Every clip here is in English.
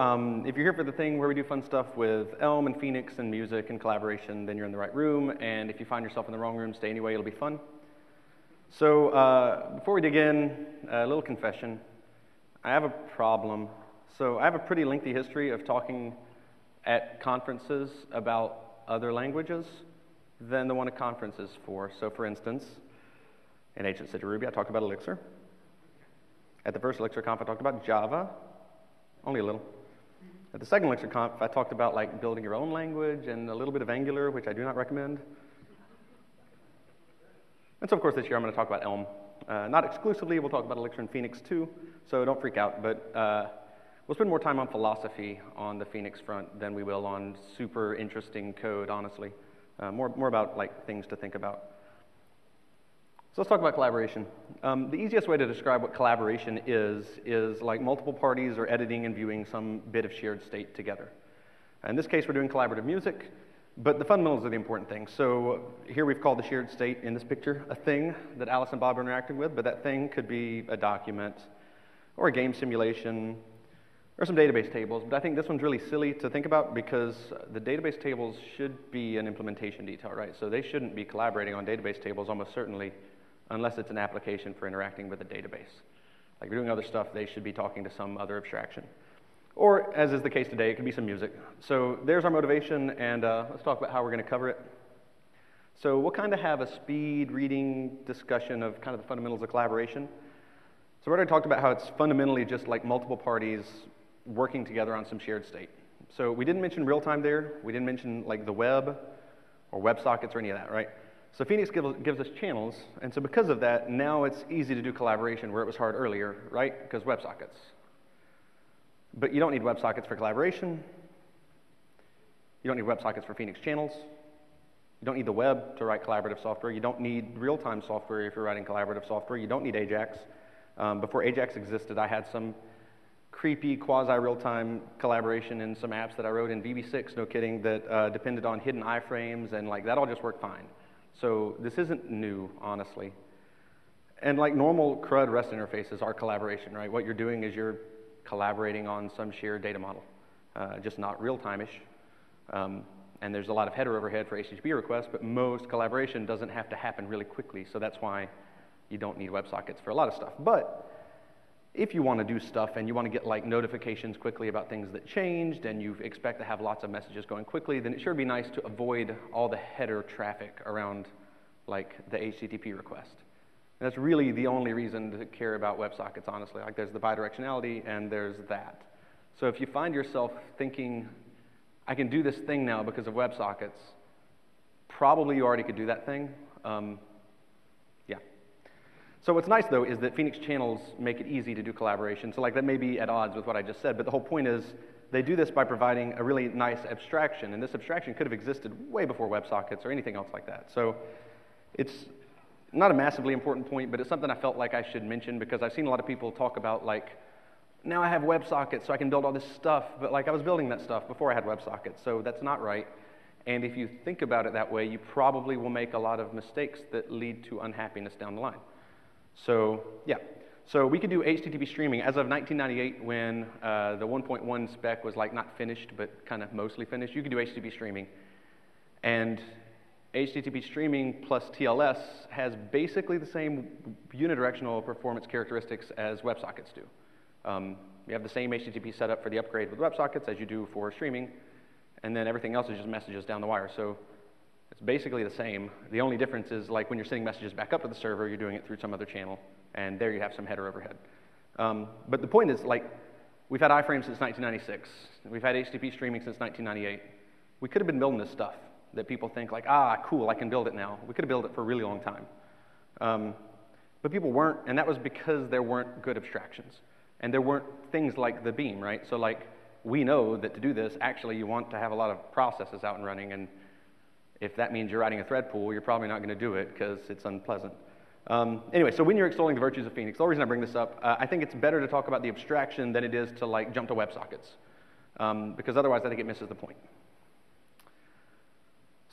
um, if you're here for the thing where we do fun stuff with Elm and Phoenix and music and collaboration, then you're in the right room. And if you find yourself in the wrong room, stay anyway, it'll be fun. So uh, before we dig in, a little confession. I have a problem. So I have a pretty lengthy history of talking at conferences about other languages than the one a conference is for. So for instance, in Ancient City Ruby, I talked about Elixir. At the first Elixir conf, I talked about Java, only a little. At the second Elixir conf, I talked about like building your own language and a little bit of Angular, which I do not recommend. And so, of course, this year I'm going to talk about Elm. Uh, not exclusively, we'll talk about Elixir and Phoenix too, so don't freak out. But uh, we'll spend more time on philosophy on the Phoenix front than we will on super interesting code, honestly. Uh, more, more about like things to think about. So let's talk about collaboration. Um, the easiest way to describe what collaboration is, is like multiple parties are editing and viewing some bit of shared state together. In this case, we're doing collaborative music, but the fundamentals are the important thing. So here we've called the shared state in this picture a thing that Alice and Bob are interacting with, but that thing could be a document or a game simulation or some database tables. But I think this one's really silly to think about because the database tables should be an implementation detail, right? So they shouldn't be collaborating on database tables almost certainly unless it's an application for interacting with a database. Like you're doing other stuff, they should be talking to some other abstraction. Or, as is the case today, it could be some music. So there's our motivation, and uh, let's talk about how we're going to cover it. So we'll kind of have a speed reading discussion of kind of the fundamentals of collaboration. So we already talked about how it's fundamentally just like multiple parties working together on some shared state. So we didn't mention real time there. We didn't mention like the web or WebSockets or any of that, right? So Phoenix gives, us channels, and so because of that, now it's easy to do collaboration where it was hard earlier, right? Because WebSockets. But you don't need WebSockets for collaboration. You don't need WebSockets for Phoenix channels. You don't need the web to write collaborative software. You don't need real-time software if you're writing collaborative software. You don't need Ajax. Um, before Ajax existed, I had some creepy quasi-real-time collaboration in some apps that I wrote in VB6, no kidding, that uh, depended on hidden iframes, and like that all just worked fine. So this isn't new, honestly. And like normal CRUD REST interfaces are collaboration, right? What you're doing is you're collaborating on some shared data model, uh, just not real-time-ish. Um, and there's a lot of header overhead for HTTP requests, but most collaboration doesn't have to happen really quickly, so that's why you don't need WebSockets for a lot of stuff. But if you want to do stuff and you want to get like notifications quickly about things that changed and you expect to have lots of messages going quickly, then it sure be nice to avoid all the header traffic around like the HTTP request. And that's really the only reason to care about WebSockets, honestly. Like there's the bidirectionality and there's that. So if you find yourself thinking, I can do this thing now because of WebSockets, probably you already could do that thing. Um, so what's nice though is that Phoenix channels make it easy to do collaboration. So like that may be at odds with what I just said, but the whole point is they do this by providing a really nice abstraction, and this abstraction could have existed way before WebSockets or anything else like that. So it's not a massively important point, but it's something I felt like I should mention because I've seen a lot of people talk about like, now I have WebSockets so I can build all this stuff, but like I was building that stuff before I had WebSockets, so that's not right. And if you think about it that way, you probably will make a lot of mistakes that lead to unhappiness down the line. So yeah, so we could do HTTP streaming as of 1998 when uh, the 1.1 spec was like not finished, but kind of mostly finished. You could do HTTP streaming. And HTTP streaming plus TLS has basically the same unidirectional performance characteristics as WebSockets do. Um, you have the same HTTP setup for the upgrade with WebSockets as you do for streaming, and then everything else is just messages down the wire. So it's basically the same. The only difference is like when you're sending messages back up to the server, you're doing it through some other channel, and there you have some header overhead. Um, but the point is, like, we've had iframes since 1996. We've had HTTP streaming since 1998. We could have been building this stuff that people think like, ah, cool, I can build it now. We could have built it for a really long time. Um, but people weren't, and that was because there weren't good abstractions. And there weren't things like the beam, right? So like, we know that to do this, actually you want to have a lot of processes out and running, and if that means you're writing a thread pool, you're probably not going to do it because it's unpleasant. Um, anyway, so when you're extolling the virtues of Phoenix, the reason I bring this up, uh, I think it's better to talk about the abstraction than it is to like jump to WebSockets, um, because otherwise I think it misses the point.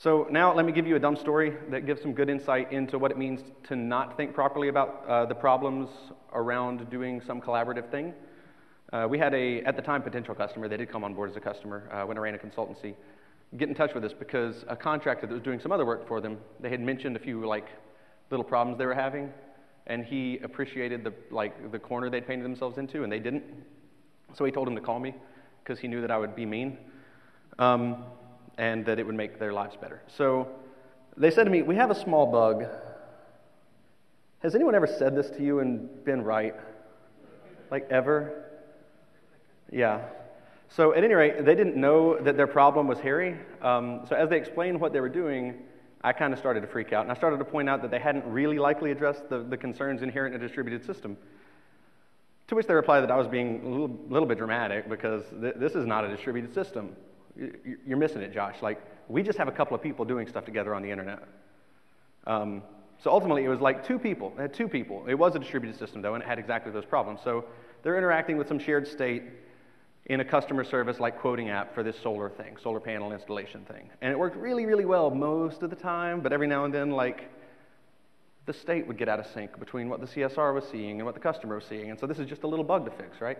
So now let me give you a dumb story that gives some good insight into what it means to not think properly about uh, the problems around doing some collaborative thing. Uh, we had a, at the time, potential customer. They did come on board as a customer uh, when I ran a consultancy. Get in touch with us because a contractor that was doing some other work for them, they had mentioned a few like little problems they were having, and he appreciated the like the corner they'd painted themselves into, and they didn't. So he told him to call me because he knew that I would be mean, um, and that it would make their lives better. So they said to me, "We have a small bug. Has anyone ever said this to you and been right? Like ever?" Yeah. So at any rate, they didn't know that their problem was hairy. Um, so as they explained what they were doing, I kind of started to freak out. And I started to point out that they hadn't really likely addressed the, the concerns inherent in a distributed system. To which they replied that I was being a little, little bit dramatic because th- this is not a distributed system. You're missing it, Josh. Like, we just have a couple of people doing stuff together on the internet. Um, so ultimately, it was like two people. It had two people. It was a distributed system, though, and it had exactly those problems. So they're interacting with some shared state in a customer service like quoting app for this solar thing, solar panel installation thing. And it worked really, really well most of the time, but every now and then, like, the state would get out of sync between what the CSR was seeing and what the customer was seeing. And so this is just a little bug to fix, right?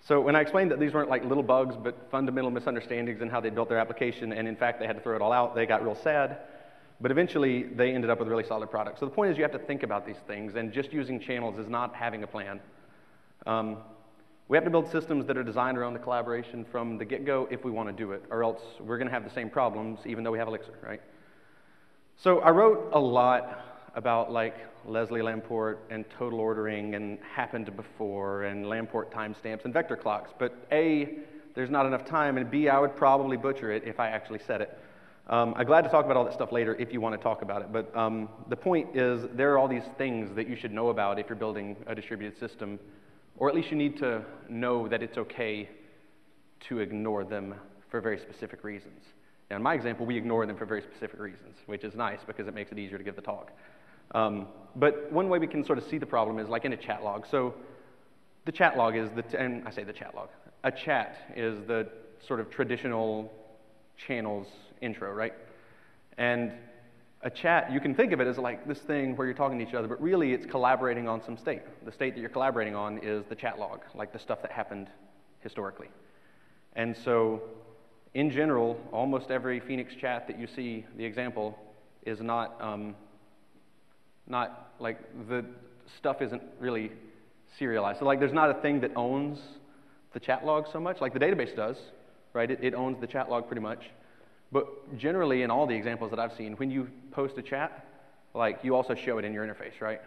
So when I explained that these weren't like little bugs, but fundamental misunderstandings in how they built their application, and in fact they had to throw it all out, they got real sad. But eventually they ended up with a really solid product. So the point is you have to think about these things, and just using channels is not having a plan. Um, we have to build systems that are designed around the collaboration from the get go if we want to do it, or else we're going to have the same problems even though we have Elixir, right? So I wrote a lot about like Leslie Lamport and total ordering and happened before and Lamport timestamps and vector clocks, but A, there's not enough time, and B, I would probably butcher it if I actually said it. Um, I'm glad to talk about all that stuff later if you want to talk about it, but um, the point is there are all these things that you should know about if you're building a distributed system or at least you need to know that it's okay to ignore them for very specific reasons. Now, in my example, we ignore them for very specific reasons, which is nice because it makes it easier to give the talk. Um, but one way we can sort of see the problem is like in a chat log. So the chat log is the, t- and I say the chat log, a chat is the sort of traditional channels intro, right? And a chat, you can think of it as like this thing where you're talking to each other, but really it's collaborating on some state. The state that you're collaborating on is the chat log, like the stuff that happened historically. And so, in general, almost every Phoenix chat that you see, the example, is not, um, not like the stuff isn't really serialized. So, like, there's not a thing that owns the chat log so much, like the database does, right? It, it owns the chat log pretty much. But generally, in all the examples that I've seen, when you post a chat, like you also show it in your interface, right?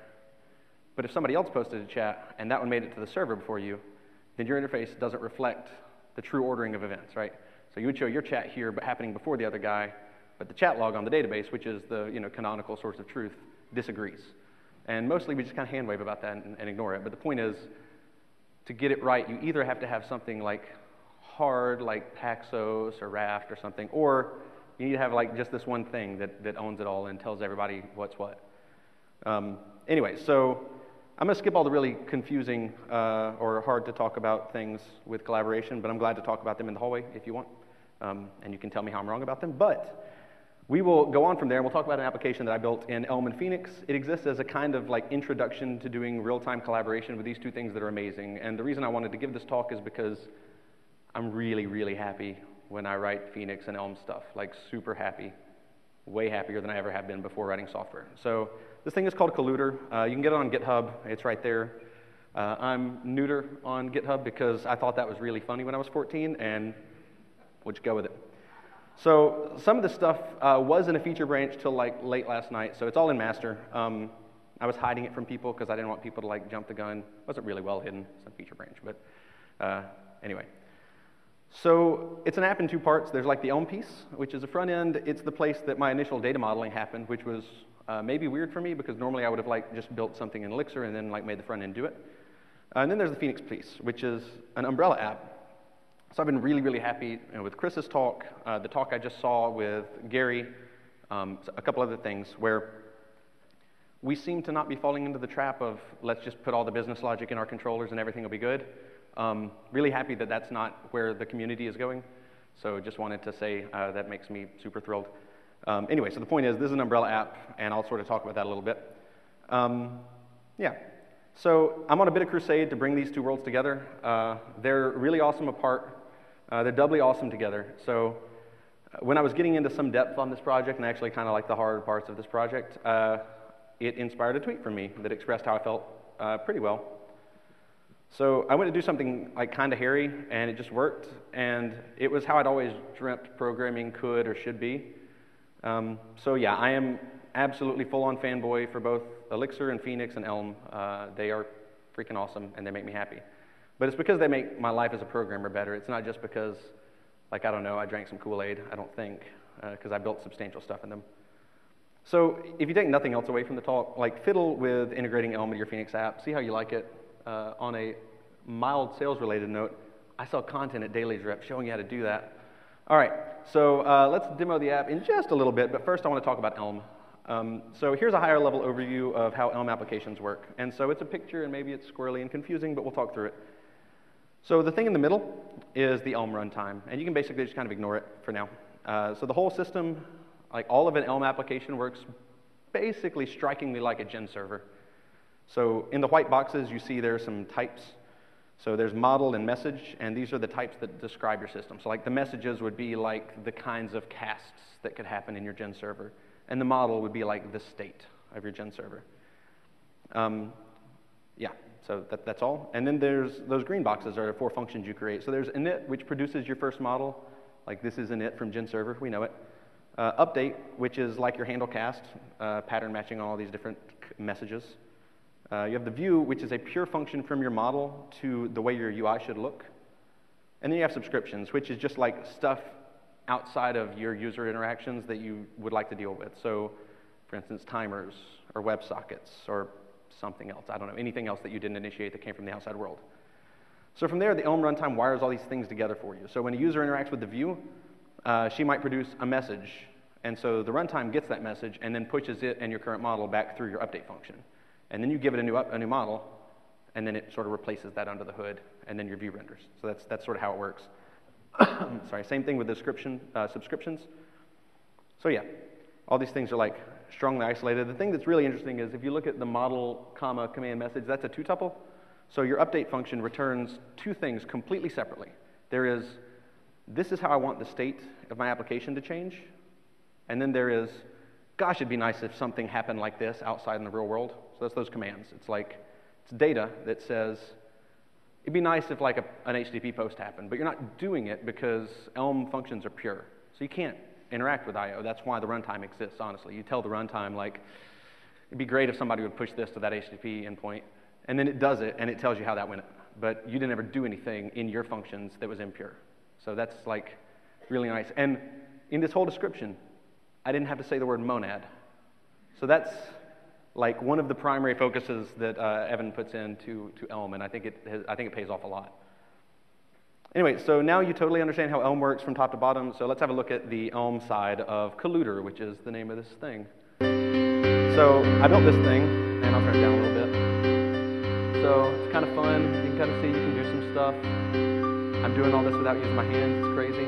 But if somebody else posted a chat and that one made it to the server before you, then your interface doesn't reflect the true ordering of events, right? So you would show your chat here, but happening before the other guy, but the chat log on the database, which is the you know, canonical source of truth, disagrees. And mostly we just kind of hand wave about that and, and ignore it. But the point is, to get it right, you either have to have something like hard like Paxos or Raft or something, or you need to have like just this one thing that, that owns it all and tells everybody what's what. Um, anyway, so I'm going to skip all the really confusing uh, or hard to talk about things with collaboration, but I'm glad to talk about them in the hallway if you want. Um, and you can tell me how I'm wrong about them. But we will go on from there and we'll talk about an application that I built in Elm and Phoenix. It exists as a kind of like introduction to doing real time collaboration with these two things that are amazing. And the reason I wanted to give this talk is because I'm really, really happy when I write Phoenix and Elm stuff, like super happy, way happier than I ever have been before writing software. So this thing is called Colluder. Uh, you can get it on GitHub. It's right there. Uh, I'm knewter on GitHub because I thought that was really funny when I was 14, and just go with it. So some of the stuff uh, was in a feature branch till like late last night, so it's all in master. Um, I was hiding it from people because I didn't want people to like jump the gun. It wasn't really well hidden, It's some feature branch, but uh, anyway. So it's an app in two parts. There's like the Elm piece, which is a front end. It's the place that my initial data modeling happened, which was uh, maybe weird for me because normally I would have like just built something in Elixir and then like made the front end do it. Uh, and then there's the Phoenix piece, which is an umbrella app. So I've been really, really happy you know, with Chris's talk, uh, the talk I just saw with Gary, um, a couple other things where we seem to not be falling into the trap of let's just put all the business logic in our controllers and everything will be good. Um, really happy that that's not where the community is going. So just wanted to say uh, that makes me super thrilled. Um, anyway, so the point is this is an umbrella app, and I'll sort of talk about that a little bit. Um, yeah. So I'm on a bit of crusade to bring these two worlds together. Uh, they're really awesome apart. Uh, they're doubly awesome together. So uh, when I was getting into some depth on this project, and I actually kind of like the hard parts of this project, uh, it inspired a tweet from me that expressed how I felt uh, pretty well. So I went to do something like kind of hairy, and it just worked. And it was how I'd always dreamt programming could or should be. Um, so yeah, I am absolutely full-on fanboy for both Elixir and Phoenix and Elm. Uh, they are freaking awesome, and they make me happy. But it's because they make my life as a programmer better. It's not just because, like, I don't know, I drank some Kool-Aid, I don't think, because uh, I built substantial stuff in them. So if you take nothing else away from the talk, like fiddle with integrating Elm into your Phoenix app, see how you like it. Uh, on a mild sales-related note, I sell content at Daily Drip showing you how to do that. All right, so uh, let's demo the app in just a little bit, but first I want to talk about Elm. Um, so here's a higher level overview of how Elm applications work. And so it's a picture and maybe it's squirrely and confusing, but we'll talk through it. So the thing in the middle is the Elm runtime, and you can basically just kind of ignore it for now. Uh, so the whole system, like all of an Elm application works basically strikingly like a gen server. So in the white boxes, you see there are some types. So there's model and message, and these are the types that describe your system. So like the messages would be like the kinds of casts that could happen in your gen server. And the model would be like the state of your gen server. Um, yeah, so that, that's all. And then there's those green boxes are the four functions you create. So there's init, which produces your first model. Like this is init from gen server, we know it. Uh, update, which is like your handle cast, uh, pattern matching all these different messages. Uh, you have the view, which is a pure function from your model to the way your UI should look. And then you have subscriptions, which is just like stuff outside of your user interactions that you would like to deal with. So, for instance, timers or WebSockets or something else. I don't know, anything else that you didn't initiate that came from the outside world. So from there, the Elm runtime wires all these things together for you. So when a user interacts with the view, uh, she might produce a message. And so the runtime gets that message and then pushes it and your current model back through your update function. And then you give it a new, up, a new model, and then it sort of replaces that under the hood, and then your view renders. So that's, that's sort of how it works. Sorry, same thing with description, uh, subscriptions. So yeah, all these things are like strongly isolated. The thing that's really interesting is if you look at the model, comma, command message, that's a two-tuple. So your update function returns two things completely separately. There is, this is how I want the state of my application to change. And then there is, gosh, it'd be nice if something happened like this outside in the real world. So that's those commands. It's like, it's data that says, It'd be nice if like a, an HTTP post happened, but you're not doing it because Elm functions are pure. So you can't interact with I.O. That's why the runtime exists, honestly. You tell the runtime, like, it'd be great if somebody would push this to that HTTP endpoint, and then it does it, and it tells you how that went. But you didn't ever do anything in your functions that was impure. So that's like really nice. And in this whole description, I didn't have to say the word monad. So that's like one of the primary focuses that uh, Evan puts into to Elm, and I think it has, I think it pays off a lot. Anyway, so now you totally understand how Elm works from top to bottom. So let's have a look at the Elm side of Colluder, which is the name of this thing. So I built this thing, and I'll turn it down a little bit. So it's kind of fun. You can kind of see you can do some stuff. I'm doing all this without using my hands. It's crazy.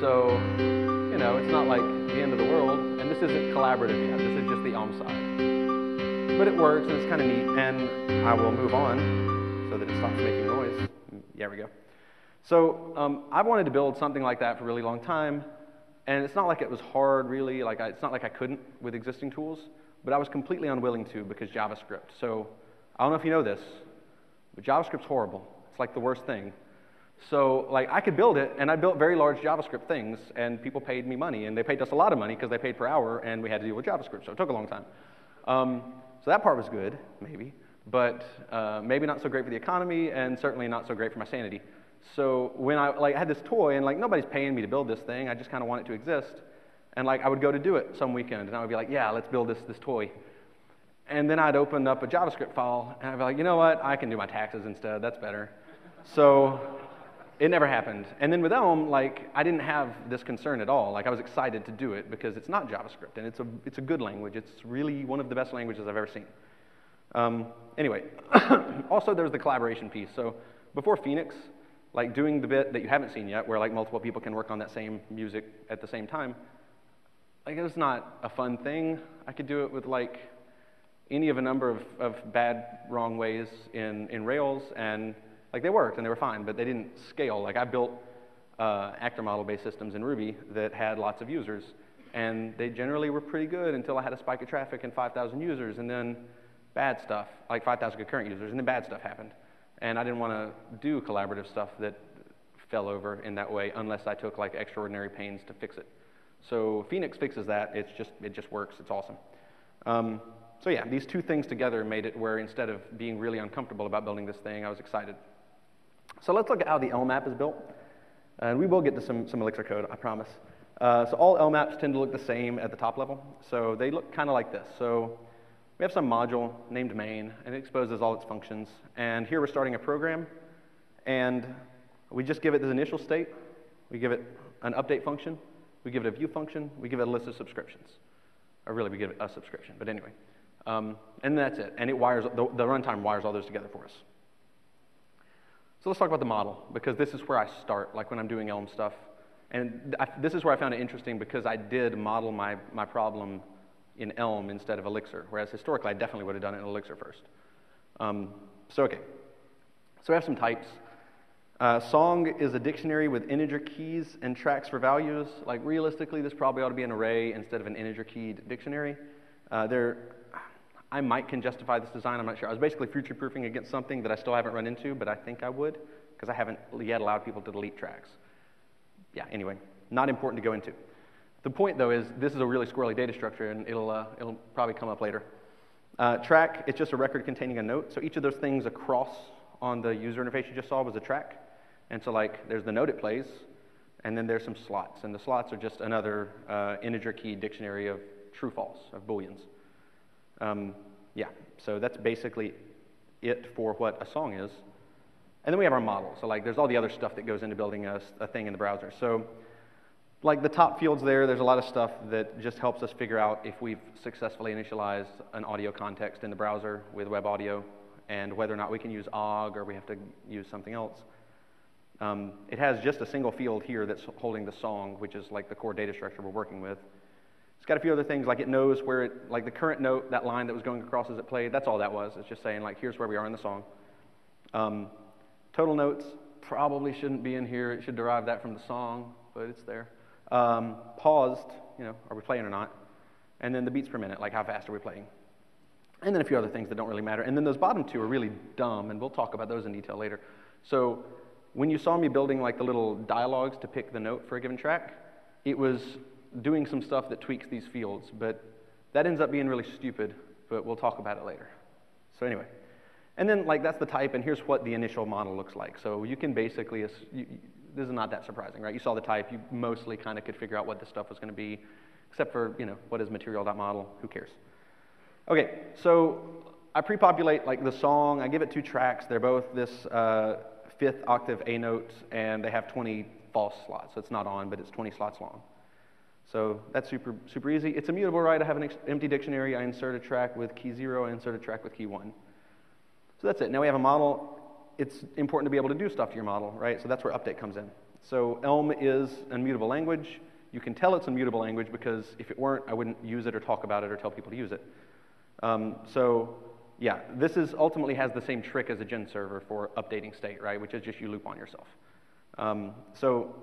So, you know, it's not like the end of the world. And this isn't collaborative yet. This is just the Elm side. But it works, and it's kind of neat. And I will move on so that it stops making noise. There we go. So um, I've wanted to build something like that for a really long time. And it's not like it was hard, really. Like I, it's not like I couldn't with existing tools. But I was completely unwilling to because JavaScript. So I don't know if you know this, but JavaScript's horrible. It's like the worst thing. So like I could build it, and I built very large JavaScript things, and people paid me money, and they paid us a lot of money because they paid per hour, and we had to deal with JavaScript, so it took a long time. Um, so that part was good, maybe, but uh, maybe not so great for the economy, and certainly not so great for my sanity. So when I like had this toy, and like nobody's paying me to build this thing, I just kind of want it to exist, and like I would go to do it some weekend, and I would be like, yeah, let's build this this toy. And then I'd open up a JavaScript file, and I'd be like, you know what? I can do my taxes instead. That's better. So it never happened. And then with Elm, like, I didn't have this concern at all. Like, I was excited to do it because it's not JavaScript, and it's a, it's a good language. It's really one of the best languages I've ever seen. Um, anyway, also there's the collaboration piece. So before Phoenix, like doing the bit that you haven't seen yet, where like multiple people can work on that same music at the same time, like it was not a fun thing. I could do it with like any of a number of, of bad, wrong ways in, in Rails, and like they worked and they were fine, but they didn't scale. Like I built uh, actor model based systems in Ruby that had lots of users, and they generally were pretty good until I had a spike of traffic and 5,000 users, and then bad stuff, like 5,000 concurrent users, and then bad stuff happened. And I didn't want to do collaborative stuff that fell over in that way unless I took like extraordinary pains to fix it. So Phoenix fixes that. It's just, it just works. It's awesome. Um, so yeah, these two things together made it where instead of being really uncomfortable about building this thing, I was excited. So let's look at how the Elm app is built. And we will get to some, some Elixir code, I promise. Uh, so all Elm apps tend to look the same at the top level. So they look kind of like this. So we have some module named main, and it exposes all its functions. And here we're starting a program, and we just give it this initial state. We give it an update function. We give it a view function. We give it a list of subscriptions. Or really, we give it a subscription. But anyway. Um, and that's it. And it wires, the, the runtime wires all those together for us. So let's talk about the model, because this is where I start, like when I'm doing Elm stuff. And I, this is where I found it interesting because I did model my, my problem in Elm instead of Elixir, whereas historically I definitely would have done it in Elixir first. Um, so, okay. So we have some types. Uh, song is a dictionary with integer keys and tracks for values. Like realistically, this probably ought to be an array instead of an integer keyed dictionary. Uh, there, I might can justify this design, I'm not sure. I was basically future proofing against something that I still haven't run into, but I think I would, because I haven't yet allowed people to delete tracks. Yeah, anyway, not important to go into. The point, though, is this is a really squirrely data structure, and it'll, uh, it'll probably come up later. Uh, track, it's just a record containing a note. So each of those things across on the user interface you just saw was a track. And so, like, there's the note it plays, and then there's some slots. And the slots are just another uh, integer key dictionary of true false, of booleans. Um, yeah, so that's basically it for what a song is. And then we have our model. So like there's all the other stuff that goes into building a, a thing in the browser. So like the top fields there, there's a lot of stuff that just helps us figure out if we've successfully initialized an audio context in the browser with web audio and whether or not we can use OGG or we have to use something else. Um, it has just a single field here that's holding the song, which is like the core data structure we're working with. It's got a few other things, like it knows where it, like the current note, that line that was going across as it played, that's all that was. It's just saying, like, here's where we are in the song. Um, total notes probably shouldn't be in here. It should derive that from the song, but it's there. Um, paused, you know, are we playing or not? And then the beats per minute, like how fast are we playing? And then a few other things that don't really matter. And then those bottom two are really dumb, and we'll talk about those in detail later. So when you saw me building like the little dialogues to pick the note for a given track, it was doing some stuff that tweaks these fields, but that ends up being really stupid, but we'll talk about it later. So anyway, and then like that's the type, and here's what the initial model looks like. So you can basically, you, this is not that surprising, right? You saw the type, you mostly kind of could figure out what this stuff was going to be, except for, you know, what is material.model, who cares? Okay, so I pre-populate like the song, I give it two tracks, they're both this uh, fifth octave A note, and they have 20 false slots, so it's not on, but it's 20 slots long. So that's super, super easy. It's immutable, right? I have an empty dictionary. I insert a track with key zero. I insert a track with key one. So that's it. Now we have a model. It's important to be able to do stuff to your model, right? So that's where update comes in. So Elm is an immutable language. You can tell it's a mutable language because if it weren't, I wouldn't use it or talk about it or tell people to use it. Um, so yeah, this is ultimately has the same trick as a gen server for updating state, right? Which is just you loop on yourself. Um, so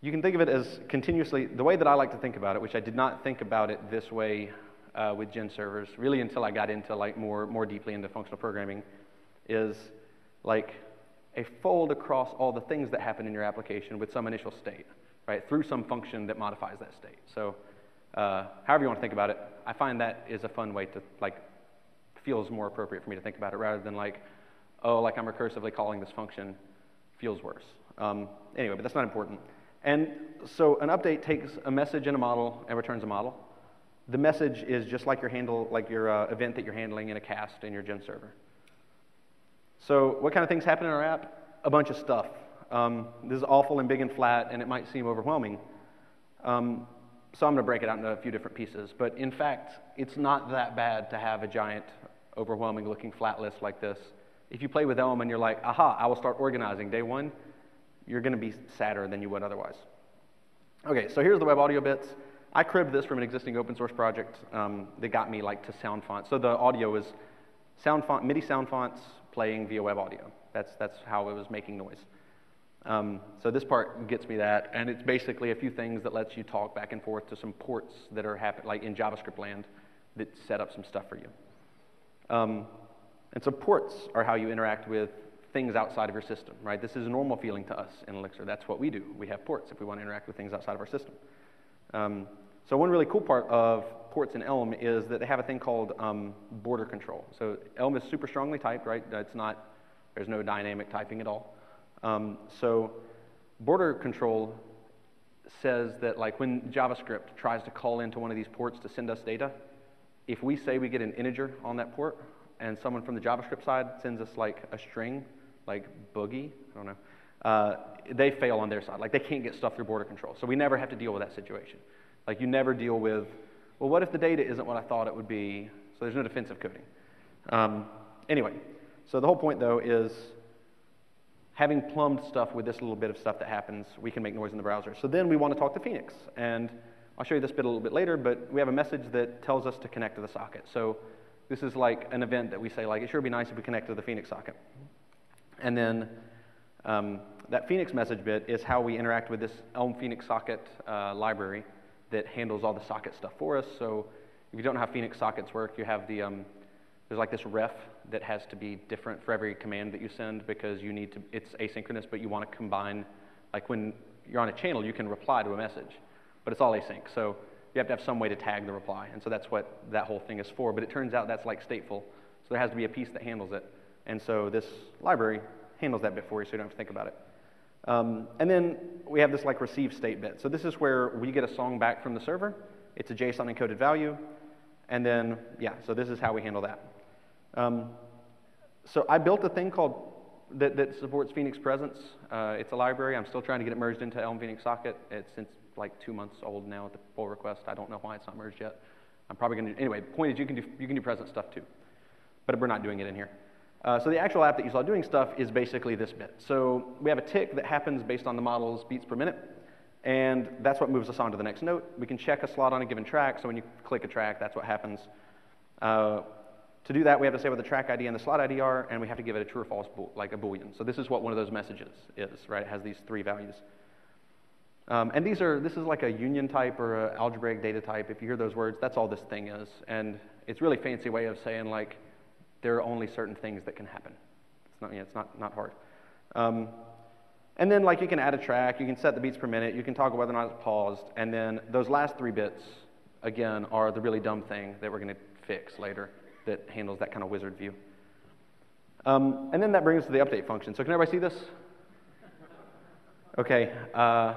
you can think of it as continuously, the way that I like to think about it, which I did not think about it this way uh, with gen servers, really until I got into like more, more deeply into functional programming, is like a fold across all the things that happen in your application with some initial state, right, through some function that modifies that state. So uh, however you want to think about it, I find that is a fun way to, like, feels more appropriate for me to think about it rather than like, oh, like I'm recursively calling this function feels worse. Um, anyway, but that's not important. And so an update takes a message and a model and returns a model. The message is just like your handle, like your uh, event that you're handling in a cast in your gen server. So what kind of things happen in our app? A bunch of stuff. Um, this is awful and big and flat, and it might seem overwhelming. Um, so I'm going to break it out into a few different pieces. But in fact, it's not that bad to have a giant, overwhelming looking flat list like this. If you play with Elm and you're like, aha, I will start organizing day one, you're going to be sadder than you would otherwise. Okay, so here's the web audio bits. I cribbed this from an existing open source project um, that got me like to sound font. So the audio is sound font, MIDI sound fonts playing via web audio. That's, that's how it was making noise. Um, so this part gets me that, and it's basically a few things that lets you talk back and forth to some ports that are happen- like in JavaScript land that set up some stuff for you. Um, and so ports are how you interact with things outside of your system, right? This is a normal feeling to us in Elixir. That's what we do. We have ports if we want to interact with things outside of our system. Um, so one really cool part of ports in Elm is that they have a thing called um, border control. So Elm is super strongly typed, right? It's not, there's no dynamic typing at all. Um, so border control says that like when JavaScript tries to call into one of these ports to send us data, if we say we get an integer on that port and someone from the JavaScript side sends us like a string, like boogie, I don't know, uh, they fail on their side. Like they can't get stuff through border control. So we never have to deal with that situation. Like you never deal with, well, what if the data isn't what I thought it would be? So there's no defensive coding. Um, anyway, so the whole point though is having plumbed stuff with this little bit of stuff that happens, we can make noise in the browser. So then we want to talk to Phoenix. And I'll show you this bit a little bit later, but we have a message that tells us to connect to the socket. So this is like an event that we say, like, it sure would be nice if we connect to the Phoenix socket. And then um, that Phoenix message bit is how we interact with this Elm Phoenix socket uh, library that handles all the socket stuff for us. So if you don't know how Phoenix sockets work, you have the, um, there's like this ref that has to be different for every command that you send because you need to, it's asynchronous, but you want to combine, like when you're on a channel, you can reply to a message, but it's all async. So you have to have some way to tag the reply. And so that's what that whole thing is for. But it turns out that's like stateful. So there has to be a piece that handles it. And so this library handles that bit for you so you don't have to think about it. Um, and then we have this like receive state bit. So this is where we get a song back from the server. It's a JSON encoded value. And then, yeah, so this is how we handle that. Um, so I built a thing called that, that supports Phoenix Presence. Uh, it's a library. I'm still trying to get it merged into Elm Phoenix Socket. It's since like two months old now at the pull request. I don't know why it's not merged yet. I'm probably going to. Anyway, the point is you can do you can do present stuff too, but we're not doing it in here. Uh, so the actual app that you saw doing stuff is basically this bit. So we have a tick that happens based on the model's beats per minute, and that's what moves us on to the next note. We can check a slot on a given track, so when you click a track, that's what happens. Uh, to do that, we have to say what the track ID and the slot ID are, and we have to give it a true or false, like a boolean. So this is what one of those messages is, right? It has these three values. Um, and these are, this is like a union type or an algebraic data type. If you hear those words, that's all this thing is. And it's really fancy way of saying like, there are only certain things that can happen. It's not, yeah, it's not, not hard. Um, and then like you can add a track, you can set the beats per minute, you can toggle whether or not it's paused, and then those last three bits, again, are the really dumb thing that we're going to fix later that handles that kind of wizard view. Um, and then that brings us to the update function. So can everybody see this? Okay. Uh,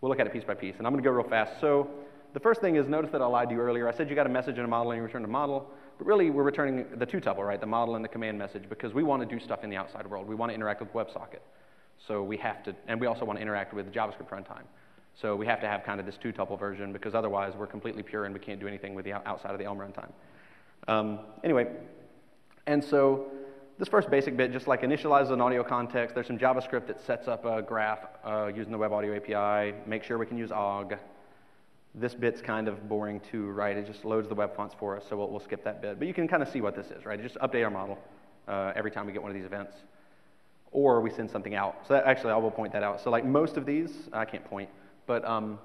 we'll look at it piece by piece, and I'm going to go real fast. So the first thing is notice that I lied to you earlier. I said you got a message in a model and you return a model, but really we're returning the two tuple, right? The model and the command message because we want to do stuff in the outside world. We want to interact with WebSocket. So we have to, and we also want to interact with the JavaScript runtime. So we have to have kind of this two tuple version because otherwise we're completely pure and we can't do anything with the outside of the Elm runtime. Um, anyway, and so this first basic bit just like initializes an audio context. There's some JavaScript that sets up a graph uh, using the Web Audio API. Make sure we can use OGG. This bit's kind of boring too, right? It just loads the web fonts for us, so we'll, we'll skip that bit. But you can kind of see what this is, right? Just update our model uh, every time we get one of these events. Or we send something out. So that, actually, I will point that out. So like most of these, I can't point, but um,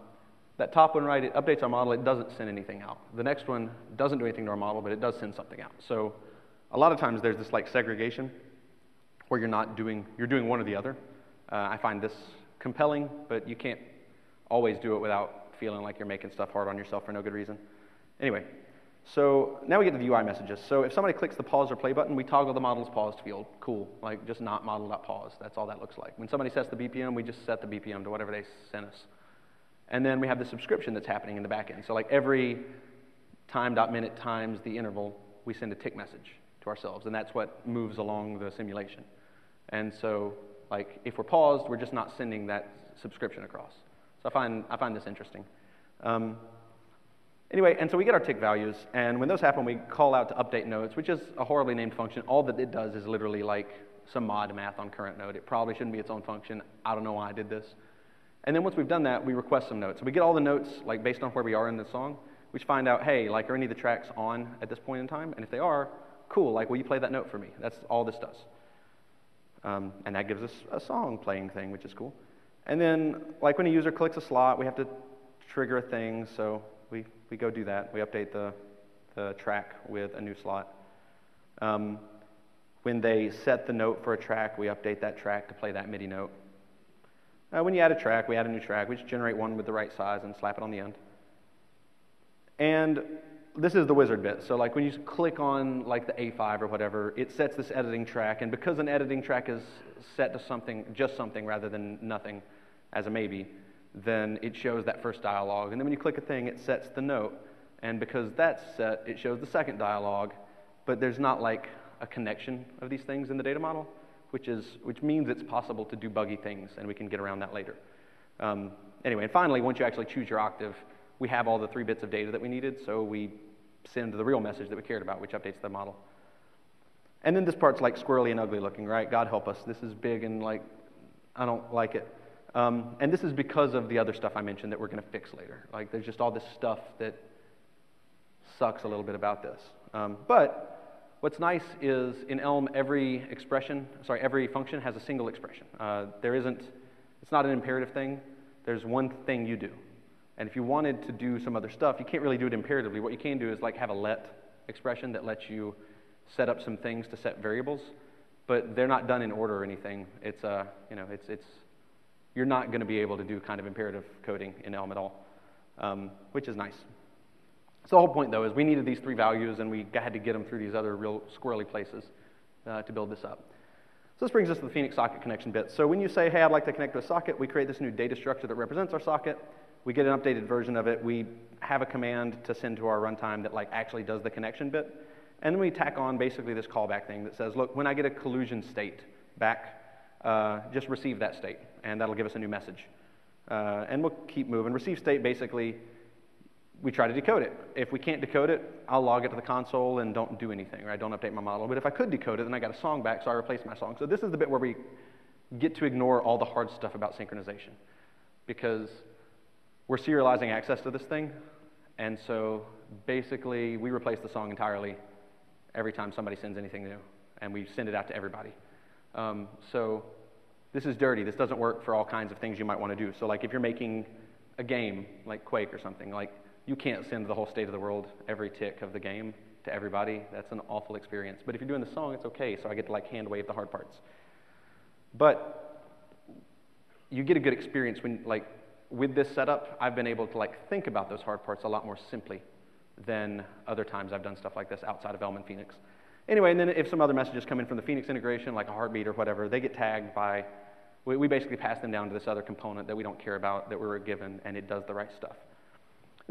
that top one, right, it updates our model. It doesn't send anything out. The next one doesn't do anything to our model, but it does send something out. So a lot of times there's this like segregation where you're not doing, you're doing one or the other. Uh, I find this compelling, but you can't always do it without feeling like you're making stuff hard on yourself for no good reason. Anyway, so now we get to the UI messages. So if somebody clicks the pause or play button, we toggle the model's paused field. Cool, like just not model.pause. That's all that looks like. When somebody sets the BPM, we just set the BPM to whatever they sent us. And then we have the subscription that's happening in the backend. So like every time.minute times the interval, we send a tick message to ourselves, and that's what moves along the simulation. And so, like, if we're paused, we're just not sending that subscription across. So I find, I find this interesting. Um, anyway, and so we get our tick values, and when those happen, we call out to update nodes, which is a horribly named function. All that it does is literally like some mod math on current node. It probably shouldn't be its own function. I don't know why I did this. And then once we've done that, we request some notes. So we get all the notes, like based on where we are in the song. We find out, hey, like, are any of the tracks on at this point in time? And if they are, cool, like, will you play that note for me? That's all this does. Um, and that gives us a song playing thing, which is cool. And then, like, when a user clicks a slot, we have to trigger a thing, so we, we go do that. We update the, the track with a new slot. Um, when they set the note for a track, we update that track to play that MIDI note. Uh, when you add a track, we add a new track. We just generate one with the right size and slap it on the end. And this is the wizard bit. So like when you click on like the A5 or whatever, it sets this editing track. And because an editing track is set to something, just something rather than nothing as a maybe, then it shows that first dialogue. And then when you click a thing, it sets the note. And because that's set, it shows the second dialogue. But there's not like a connection of these things in the data model which, is, which means it's possible to do buggy things, and we can get around that later. Um, anyway, and finally, once you actually choose your octave, we have all the three bits of data that we needed, so we send the real message that we cared about, which updates the model. And then this part's like squirrely and ugly looking, right? God help us. This is big and like, I don't like it. Um, and this is because of the other stuff I mentioned that we're going to fix later. Like, there's just all this stuff that sucks a little bit about this. Um, but What's nice is in Elm, every expression, sorry, every function has a single expression. Uh, there isn't, it's not an imperative thing. There's one thing you do. And if you wanted to do some other stuff, you can't really do it imperatively. What you can do is like have a let expression that lets you set up some things to set variables, but they're not done in order or anything. It's, uh, you know, it's, it's, you're not going to be able to do kind of imperative coding in Elm at all, um, which is nice. So the whole point, though, is we needed these three values, and we had to get them through these other real squirrely places uh, to build this up. So this brings us to the Phoenix socket connection bit. So when you say, hey, I'd like to connect to a socket, we create this new data structure that represents our socket. We get an updated version of it. We have a command to send to our runtime that like actually does the connection bit. And then we tack on basically this callback thing that says, look, when I get a collusion state back, uh, just receive that state, and that'll give us a new message. Uh, and we'll keep moving. Receive state basically we try to decode it. If we can't decode it, I'll log it to the console and don't do anything, right? Don't update my model. But if I could decode it, then I got a song back, so I replace my song. So this is the bit where we get to ignore all the hard stuff about synchronization because we're serializing access to this thing. And so basically, we replace the song entirely every time somebody sends anything new, and we send it out to everybody. Um, so this is dirty. This doesn't work for all kinds of things you might want to do. So like if you're making a game like Quake or something, like you can't send the whole state of the world every tick of the game to everybody. That's an awful experience. But if you're doing the song, it's okay, so I get to like hand wave the hard parts. But you get a good experience when like with this setup, I've been able to like think about those hard parts a lot more simply than other times I've done stuff like this outside of Elm and Phoenix. Anyway, and then if some other messages come in from the Phoenix integration, like a heartbeat or whatever, they get tagged by, we, we basically pass them down to this other component that we don't care about that we were given, and it does the right stuff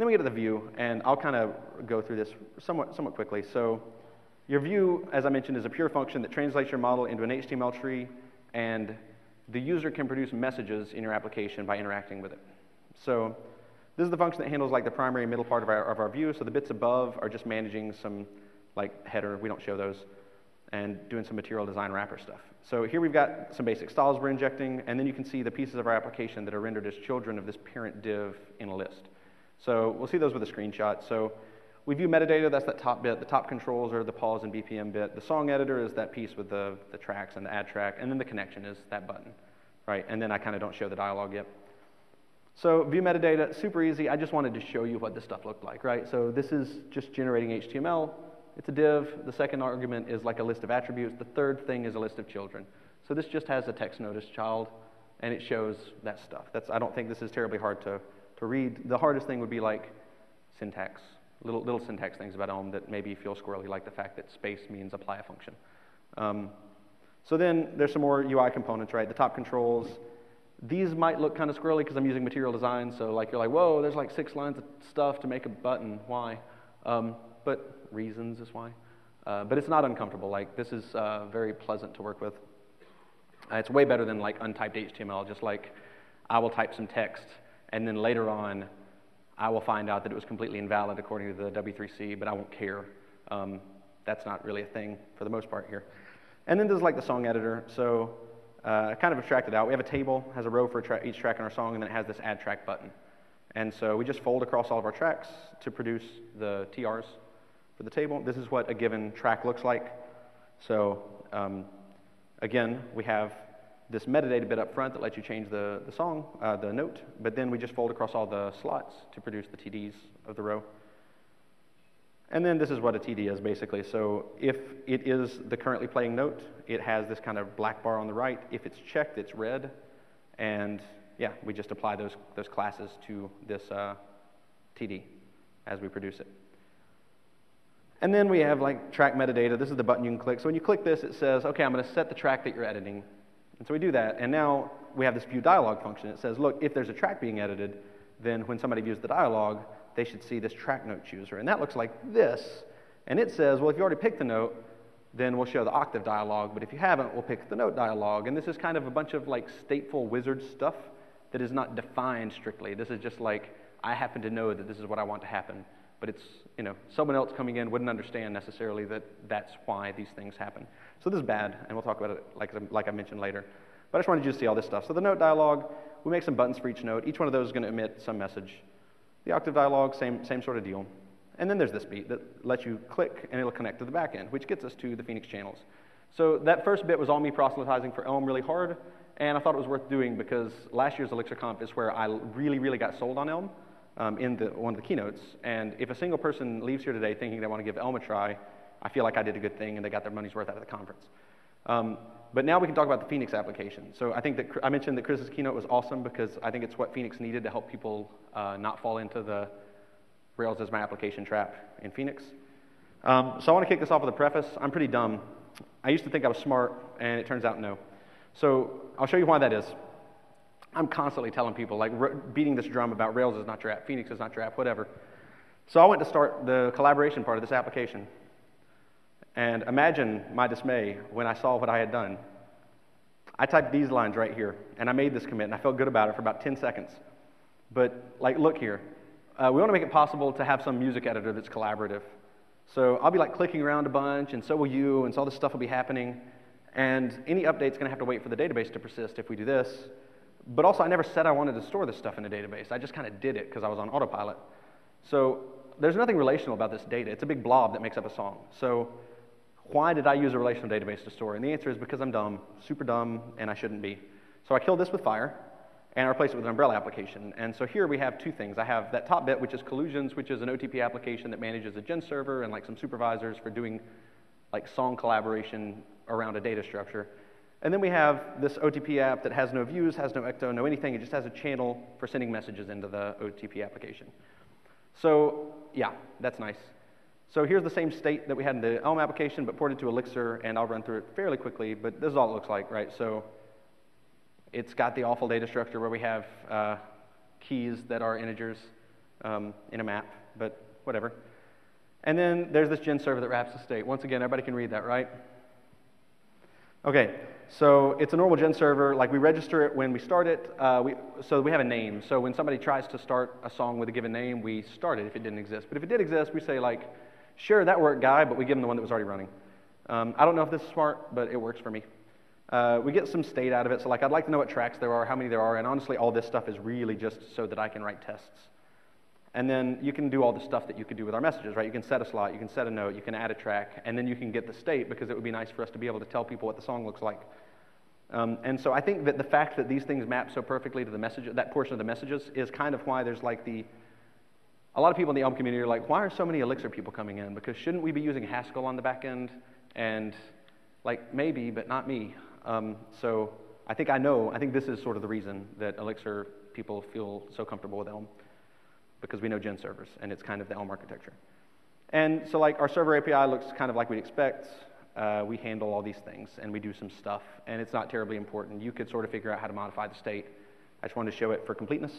then we get to the view, and I'll kind of go through this somewhat, somewhat quickly. So your view, as I mentioned, is a pure function that translates your model into an HTML tree, and the user can produce messages in your application by interacting with it. So this is the function that handles like the primary middle part of our, of our view. So the bits above are just managing some like header, we don't show those, and doing some material design wrapper stuff. So here we've got some basic styles we're injecting, and then you can see the pieces of our application that are rendered as children of this parent div in a list. So we'll see those with a screenshot. So we view metadata, that's that top bit. The top controls are the pause and BPM bit. The song editor is that piece with the, the tracks and the add track. And then the connection is that button, right? And then I kind of don't show the dialogue yet. So view metadata, super easy. I just wanted to show you what this stuff looked like, right? So this is just generating HTML. It's a div. The second argument is like a list of attributes. The third thing is a list of children. So this just has a text notice child, and it shows that stuff. That's, I don't think this is terribly hard to to read. The hardest thing would be like syntax, little, little syntax things about Elm that maybe feel squirrely, like the fact that space means apply a function. Um, so then there's some more UI components, right? The top controls. These might look kind of squirrely because I'm using material design. So like you're like, whoa, there's like six lines of stuff to make a button. Why? Um, but reasons is why. Uh, but it's not uncomfortable. Like this is uh, very pleasant to work with. Uh, it's way better than like untyped HTML. Just like I will type some text and then later on, I will find out that it was completely invalid according to the W3C, but I won't care. Um, that's not really a thing for the most part here. And then there's like the song editor. So uh, kind of abstracted out. We have a table, has a row for tra each track in our song, and then it has this add track button. And so we just fold across all of our tracks to produce the TRs for the table. This is what a given track looks like. So um, again, we have this metadata bit up front that lets you change the, the song, uh, the note, but then we just fold across all the slots to produce the TDs of the row. And then this is what a TD is basically. So if it is the currently playing note, it has this kind of black bar on the right. If it's checked, it's red. And yeah, we just apply those, those classes to this uh, TD as we produce it. And then we have like track metadata. This is the button you can click. So when you click this, it says, okay, I'm going to set the track that you're editing. And so we do that. And now we have this view dialog function. It says, look, if there's a track being edited, then when somebody views the dialog, they should see this track note chooser. And that looks like this. And it says, well, if you already picked the note, then we'll show the octave dialog. But if you haven't, we'll pick the note dialog. And this is kind of a bunch of like stateful wizard stuff that is not defined strictly. This is just like, I happen to know that this is what I want to happen. But it's, you know, someone else coming in wouldn't understand necessarily that that's why these things happen. So this is bad, and we'll talk about it like, like I mentioned later. But I just wanted you to see all this stuff. So the note dialog, we make some buttons for each note. Each one of those is going to emit some message. The octave dialog, same, same sort of deal. And then there's this beat that lets you click and it'll connect to the back end, which gets us to the Phoenix channels. So that first bit was all me proselytizing for Elm really hard, and I thought it was worth doing because last year's ElixirConf is where I really, really got sold on Elm um, in the, one of the keynotes. And if a single person leaves here today thinking they want to give Elm a try, I feel like I did a good thing and they got their money's worth out of the conference. Um, but now we can talk about the Phoenix application. So I think that I mentioned that Chris's keynote was awesome because I think it's what Phoenix needed to help people uh, not fall into the Rails as my application trap in Phoenix. Um, so I want to kick this off with a preface. I'm pretty dumb. I used to think I was smart, and it turns out no. So I'll show you why that is. I'm constantly telling people, like beating this drum about Rails is not your app, Phoenix is not your app, whatever. So I went to start the collaboration part of this application. And imagine my dismay when I saw what I had done. I typed these lines right here, and I made this commit, and I felt good about it for about 10 seconds. But, like, look here. Uh, we want to make it possible to have some music editor that's collaborative. So I'll be like clicking around a bunch, and so will you, and so all this stuff will be happening. And any update's going to have to wait for the database to persist if we do this. But also, I never said I wanted to store this stuff in a database. I just kind of did it because I was on autopilot. So there's nothing relational about this data. It's a big blob that makes up a song. So why did I use a relational database to store? And the answer is because I'm dumb, super dumb, and I shouldn't be. So I killed this with fire, and I replaced it with an umbrella application. And so here we have two things. I have that top bit, which is Collusions, which is an OTP application that manages a gen server and like some supervisors for doing like song collaboration around a data structure. And then we have this OTP app that has no views, has no ecto, no anything. It just has a channel for sending messages into the OTP application. So yeah, that's nice. So here's the same state that we had in the Elm application, but ported to Elixir, and I'll run through it fairly quickly, but this is all it looks like, right? So it's got the awful data structure where we have uh, keys that are integers um, in a map, but whatever. And then there's this gen server that wraps the state. Once again, everybody can read that, right? Okay, so it's a normal gen server. Like we register it when we start it. Uh, we, so we have a name. So when somebody tries to start a song with a given name, we start it if it didn't exist. But if it did exist, we say like, Sure, that worked, guy, but we give them the one that was already running. Um, I don't know if this is smart, but it works for me. Uh, we get some state out of it. So, like, I'd like to know what tracks there are, how many there are, and honestly, all this stuff is really just so that I can write tests. And then you can do all the stuff that you could do with our messages, right? You can set a slot, you can set a note, you can add a track, and then you can get the state because it would be nice for us to be able to tell people what the song looks like. Um, and so I think that the fact that these things map so perfectly to the message, that portion of the messages, is kind of why there's like the a lot of people in the Elm community are like, why are so many Elixir people coming in? Because shouldn't we be using Haskell on the back end? And like, maybe, but not me. Um, so I think I know, I think this is sort of the reason that Elixir people feel so comfortable with Elm, because we know gen servers, and it's kind of the Elm architecture. And so like our server API looks kind of like we'd expect. Uh, we handle all these things, and we do some stuff, and it's not terribly important. You could sort of figure out how to modify the state. I just wanted to show it for completeness.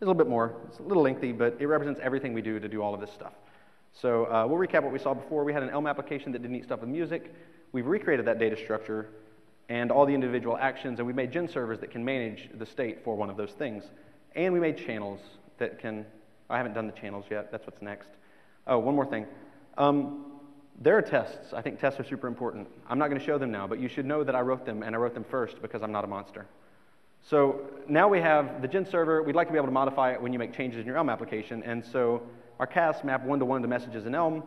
There's a little bit more. It's a little lengthy, but it represents everything we do to do all of this stuff. So uh, we'll recap what we saw before. We had an Elm application that did neat stuff with music. We've recreated that data structure and all the individual actions, and we made gen servers that can manage the state for one of those things. And we made channels that can, I haven't done the channels yet, that's what's next. Oh, one more thing. Um, there are tests. I think tests are super important. I'm not going to show them now, but you should know that I wrote them, and I wrote them first because I'm not a monster. So now we have the gen server. We'd like to be able to modify it when you make changes in your Elm application. And so our casts map one-to-one to messages in Elm.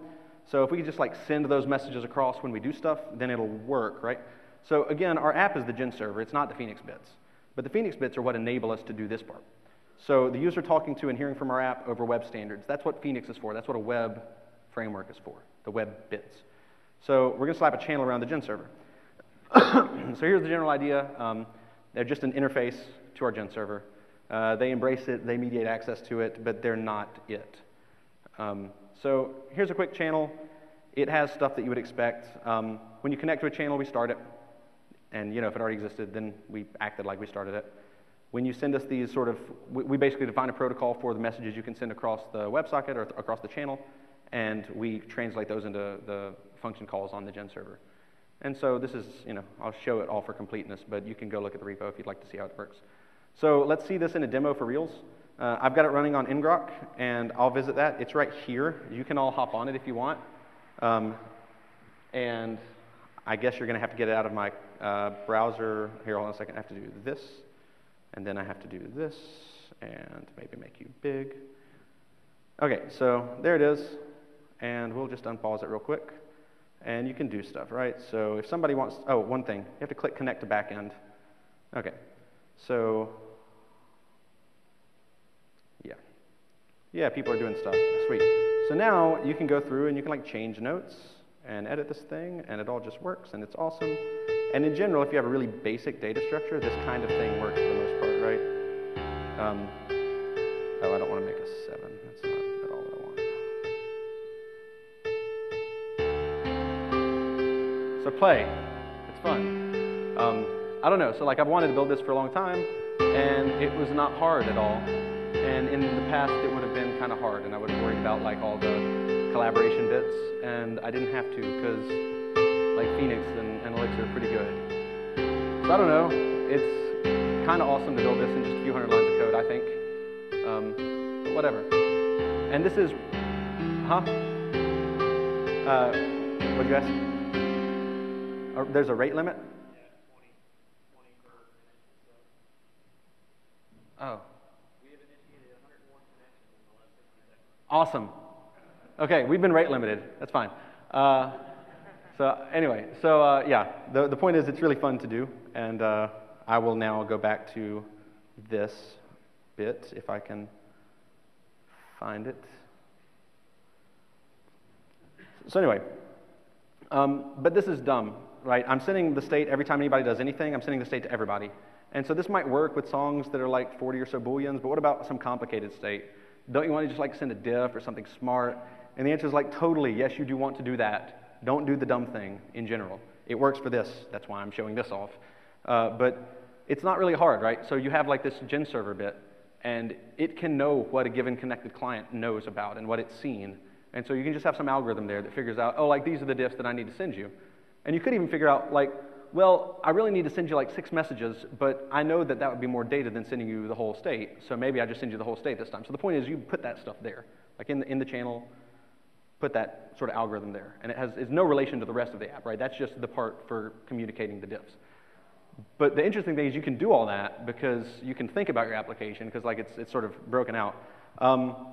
So if we could just like send those messages across when we do stuff, then it'll work, right? So again, our app is the gen server. It's not the Phoenix bits. But the Phoenix bits are what enable us to do this part. So the user talking to and hearing from our app over web standards, that's what Phoenix is for. That's what a web framework is for, the web bits. So we're going to slap a channel around the gen server. so here's the general idea. Um, they're just an interface to our gen server. Uh, they embrace it, they mediate access to it, but they're not it. Um, so here's a quick channel. It has stuff that you would expect. Um, when you connect to a channel, we start it. And you know, if it already existed, then we acted like we started it. When you send us these sort of, we, basically define a protocol for the messages you can send across the WebSocket or th across the channel, and we translate those into the function calls on the gen server. And so this is, you know, I'll show it all for completeness, but you can go look at the repo if you'd like to see how it works. So let's see this in a demo for reals. Uh, I've got it running on ngrok, and I'll visit that. It's right here. You can all hop on it if you want. Um, and I guess you're going to have to get it out of my uh, browser. Here, hold on a second. I have to do this, and then I have to do this, and maybe make you big. Okay, so there it is, and we'll just unpause it real quick and you can do stuff, right? So if somebody wants, oh, one thing, you have to click connect to backend. Okay, so yeah, yeah, people are doing stuff. Sweet. So now you can go through and you can like change notes and edit this thing, and it all just works, and it's awesome. And in general, if you have a really basic data structure, this kind of thing works for the most part, right? Um, oh, I don't want to make a seven. That's not So play. It's fun. Um, I don't know. So like I've wanted to build this for a long time, and it was not hard at all. And in the past, it would have been kind of hard, and I would have worried about like all the collaboration bits, and I didn't have to because like Phoenix and, and Elixir are pretty good. So I don't know. It's kind of awesome to build this in just a few hundred lines of code, I think. Um, but whatever. And this is, huh? Uh, what you ask? There's a rate limit? Oh. Awesome. Okay, we've been rate limited. That's fine. Uh, so anyway, so uh, yeah, the, the point is it's really fun to do, and uh, I will now go back to this bit if I can find it. So anyway, um, but this is dumb right? I'm sending the state every time anybody does anything, I'm sending the state to everybody. And so this might work with songs that are like 40 or so booleans, but what about some complicated state? Don't you want to just like send a diff or something smart? And the answer is like totally, yes, you do want to do that. Don't do the dumb thing in general. It works for this. That's why I'm showing this off. Uh, but it's not really hard, right? So you have like this gen server bit, and it can know what a given connected client knows about and what it's seen. And so you can just have some algorithm there that figures out, oh, like these are the diffs that I need to send you. And you could even figure out, like, well, I really need to send you like six messages, but I know that that would be more data than sending you the whole state, so maybe I just send you the whole state this time. So the point is, you put that stuff there, like in the, in the channel, put that sort of algorithm there. And it has is no relation to the rest of the app, right? That's just the part for communicating the diffs. But the interesting thing is you can do all that because you can think about your application because like it's, it's sort of broken out. Um,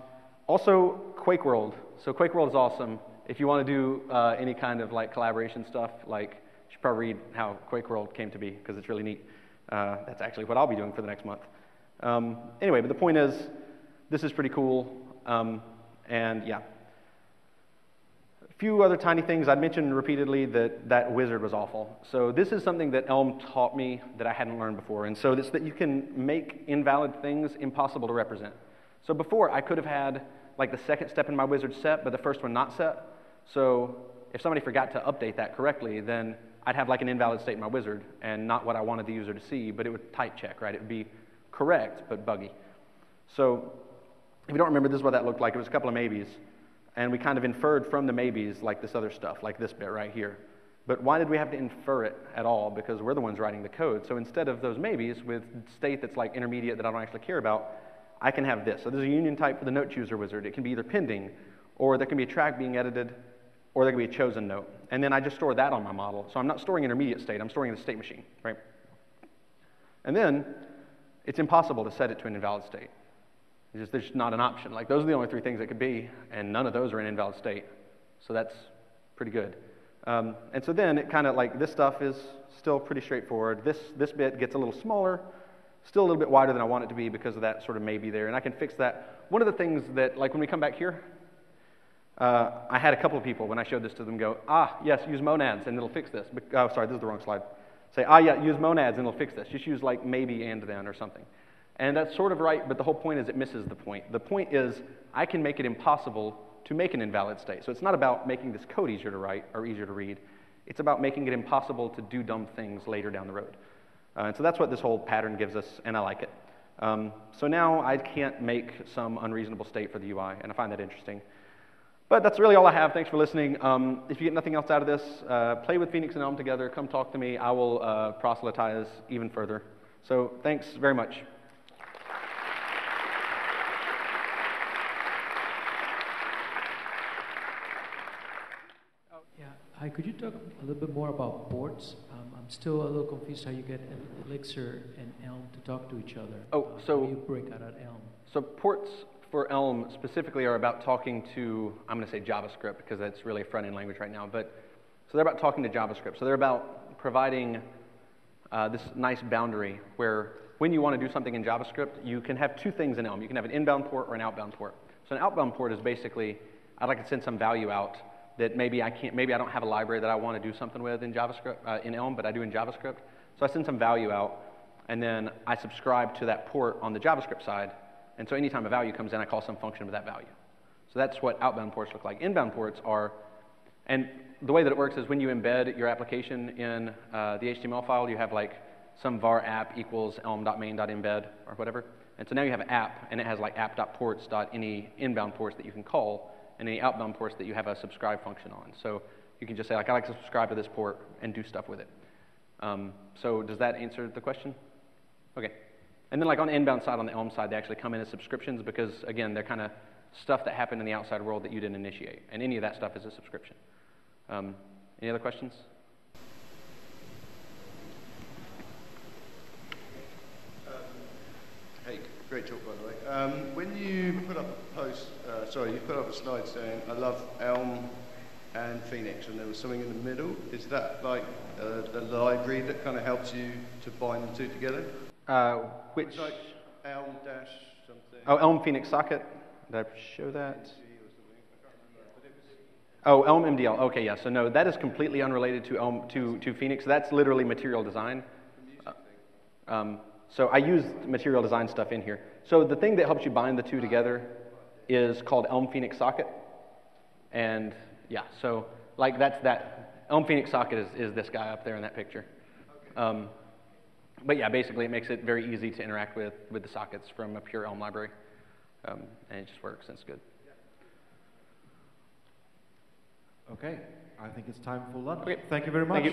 also, Quake World. So Quake World is awesome if you want to do uh, any kind of like collaboration stuff, like you should probably read how Quake World came to be because it's really neat. Uh, that's actually what I'll be doing for the next month. Um, anyway, but the point is, this is pretty cool. Um, and yeah. A few other tiny things. I'd mentioned repeatedly that that wizard was awful. So this is something that Elm taught me that I hadn't learned before. And so it's that you can make invalid things impossible to represent. So before, I could have had like the second step in my wizard set, but the first one not set. So if somebody forgot to update that correctly, then I'd have like an invalid state in my wizard and not what I wanted the user to see, but it would type check, right? It would be correct, but buggy. So if you don't remember, this is what that looked like. It was a couple of maybes. And we kind of inferred from the maybes like this other stuff, like this bit right here. But why did we have to infer it at all? Because we're the ones writing the code. So instead of those maybes with state that's like intermediate that I don't actually care about, I can have this. So there's a union type for the note chooser wizard. It can be either pending, or there can be a track being edited, or there could be a chosen note. And then I just store that on my model. So I'm not storing intermediate state, I'm storing the state machine, right? And then it's impossible to set it to an invalid state. It's just, there's not an option. Like those are the only three things it could be, and none of those are in invalid state. So that's pretty good. Um, and so then it kind of like this stuff is still pretty straightforward. This, this bit gets a little smaller, still a little bit wider than I want it to be because of that sort of maybe there. And I can fix that. One of the things that, like when we come back here, uh, I had a couple of people when I showed this to them go, ah, yes, use monads and it'll fix this. Oh, sorry, this is the wrong slide. Say, ah, yeah, use monads and it'll fix this. Just use like maybe and then or something. And that's sort of right, but the whole point is it misses the point. The point is I can make it impossible to make an invalid state. So it's not about making this code easier to write or easier to read. It's about making it impossible to do dumb things later down the road. Uh, and so that's what this whole pattern gives us, and I like it. Um, so now I can't make some unreasonable state for the UI, and I find that interesting. But that's really all I have. Thanks for listening. Um, if you get nothing else out of this, uh, play with Phoenix and Elm together. Come talk to me. I will uh, proselytize even further. So thanks very much. Yeah. Hi, could you talk a little bit more about ports? Um, I'm still a little confused how you get Elixir and Elm to talk to each other. Oh, uh, so you break out at Elm. So ports for Elm specifically are about talking to, I'm going to say JavaScript because that's really a front end language right now, but so they're about talking to JavaScript. So they're about providing uh, this nice boundary where when you want to do something in JavaScript, you can have two things in Elm. You can have an inbound port or an outbound port. So an outbound port is basically, I'd like to send some value out that maybe I can't, maybe I don't have a library that I want to do something with in JavaScript, uh, in Elm, but I do in JavaScript. So I send some value out, and then I subscribe to that port on the JavaScript side, and so anytime a value comes in, I call some function with that value. So that's what outbound ports look like. Inbound ports are, and the way that it works is when you embed your application in uh, the HTML file, you have like some var app equals elm.main.embed or whatever. And so now you have an app, and it has like app.ports.any inbound ports that you can call, and any outbound ports that you have a subscribe function on. So you can just say, like, I like to subscribe to this port and do stuff with it. Um, so does that answer the question? Okay. And then like on the inbound side, on the Elm side, they actually come in as subscriptions because, again, they're kind of stuff that happened in the outside world that you didn't initiate. And any of that stuff is a subscription. Um, any other questions? Um, hey, great talk, by the way. Um, when you put up a post, uh, sorry, you put up a slide saying, I love Elm and Phoenix, and there was something in the middle. Is that like the library that kind of helps you to bind the two together? Uh, which? Like Elm dash something. Oh, Elm Phoenix socket. Did I show that? Oh, Elm MDL. Okay, yeah. So no, that is completely unrelated to Elm to to Phoenix. That's literally material design. Uh, um, so I used material design stuff in here. So the thing that helps you bind the two together is called Elm Phoenix socket, and yeah. So like that's that Elm Phoenix socket is, is this guy up there in that picture. Um, but yeah, basically it makes it very easy to interact with, with the sockets from a pure Elm library. Um, and it just works and it's good. Okay, I think it's time for lunch. Okay. Thank you very much.